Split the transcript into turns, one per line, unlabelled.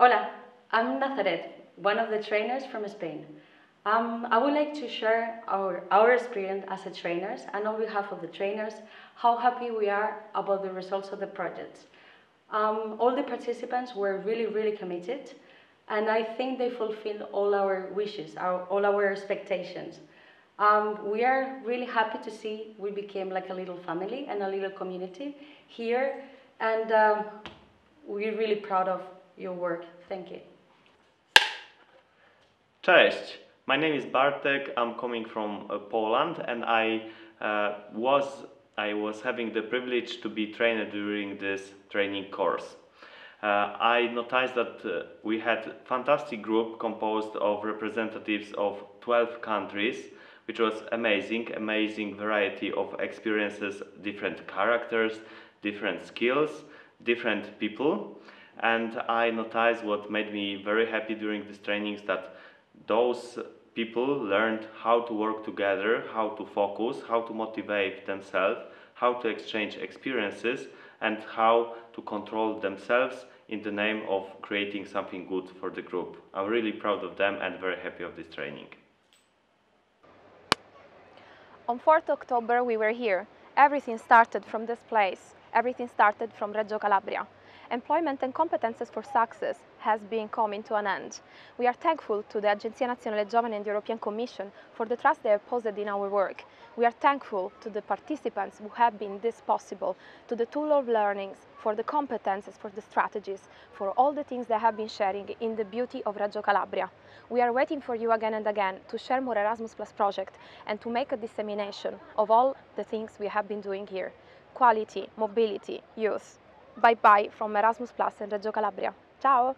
Hola, I'm Nazareth, one of the trainers from Spain. Um, I would like to share our, our experience as a trainers and on behalf of the trainers, how happy we are about the results of the project. Um, all the participants were really, really committed and I think they fulfilled all our wishes, our, all our expectations. Um, we are really happy to see we became like a little family and a little community here and um, we're really proud of your work. Thank you.
Cześć, my name is Bartek. I'm coming from uh, Poland and I uh, was I was having the privilege to be trained during this training course. Uh, I noticed that uh, we had fantastic group composed of representatives of 12 countries, which was amazing, amazing variety of experiences, different characters, different skills, different people. And I noticed what made me very happy during these trainings that those people learned how to work together, how to focus, how to motivate themselves, how to exchange experiences, and how to control themselves in the name of creating something good for the group. I'm really proud of them and very happy of this training.
On 4th October we were here. Everything started from this place. Everything started from Reggio Calabria. Employment and competences for success has been coming to an end. We are thankful to the Agenzia Nazionale Giovani and the European Commission for the trust they have posed in our work. We are thankful to the participants who have been this possible, to the tool of learnings, for the competences, for the strategies, for all the things they have been sharing in the beauty of Reggio Calabria. We are waiting for you again and again to share more Erasmus Plus project and to make a dissemination of all the things we have been doing here. Quality, mobility, youth. Bye bye from Erasmus Plus and Reggio Calabria. Ciao!